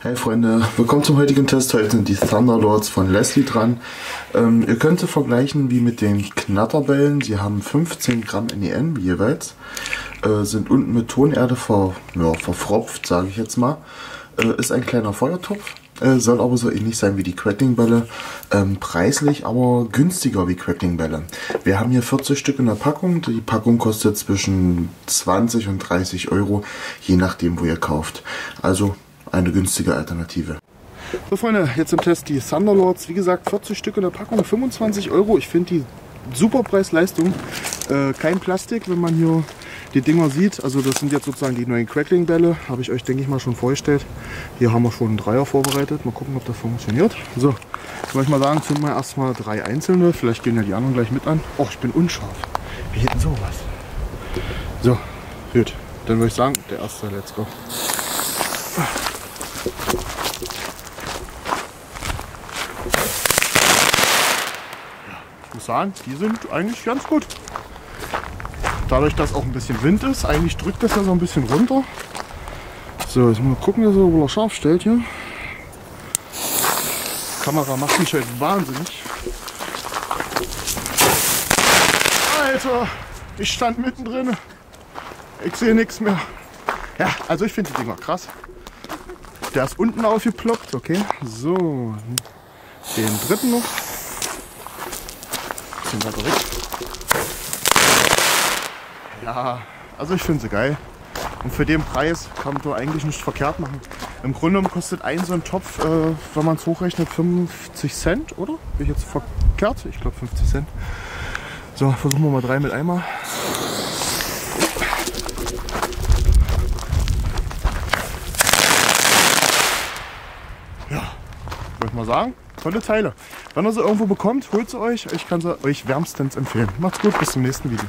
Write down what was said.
Hey Freunde, willkommen zum heutigen Test. Heute sind die Thunderlords von Leslie dran. Ähm, ihr könnt sie vergleichen wie mit den Knatterbällen. Sie haben 15 Gramm NEN jeweils. Äh, sind unten mit Tonerde ver, ja, verfropft, sage ich jetzt mal. Äh, ist ein kleiner Feuertopf. Äh, soll aber so ähnlich sein wie die Crackling-Bälle. Ähm, preislich aber günstiger wie Crackling-Bälle. Wir haben hier 40 Stück in der Packung. Die Packung kostet zwischen 20 und 30 Euro, je nachdem, wo ihr kauft. Also eine günstige Alternative. So Freunde, jetzt im Test die Thunderlords. Wie gesagt, 40 Stück in der Packung, 25 Euro. Ich finde die super Preis-Leistung. Äh, kein Plastik, wenn man hier die Dinger sieht. Also das sind jetzt sozusagen die neuen Crackling-Bälle. Habe ich euch, denke ich mal, schon vorgestellt. Hier haben wir schon einen Dreier vorbereitet. Mal gucken, ob das funktioniert. So, soll ich mal sagen, zünden wir erstmal drei einzelne. Vielleicht gehen ja die anderen gleich mit an. Och, ich bin unscharf. Wie denn sowas? So, gut. Dann würde ich sagen, der erste, let's go. Ich muss sagen, die sind eigentlich ganz gut. Dadurch, dass auch ein bisschen Wind ist, eigentlich drückt das ja so ein bisschen runter. So, jetzt mal gucken, dass er wohl scharf stellt hier. Die Kamera macht mich halt wahnsinnig. Alter, ich stand mittendrin. Ich sehe nichts mehr. Ja, also ich finde die Dinger krass. Der ist unten aufgeploppt, okay. So, den dritten noch. Bisschen weiter weg. Ja, also ich finde sie geil. Und für den Preis kann man eigentlich nicht verkehrt machen. Im Grunde kostet ein so ein Topf, äh, wenn man es hochrechnet, 50 Cent, oder? Bin ich jetzt verkehrt? Ich glaube 50 Cent. So, versuchen wir mal drei mit Eimer. Ja, würde ich mal sagen, tolle Teile. Wenn ihr sie irgendwo bekommt, holt sie euch. Ich kann sie euch wärmstens empfehlen. Macht's gut, bis zum nächsten Video.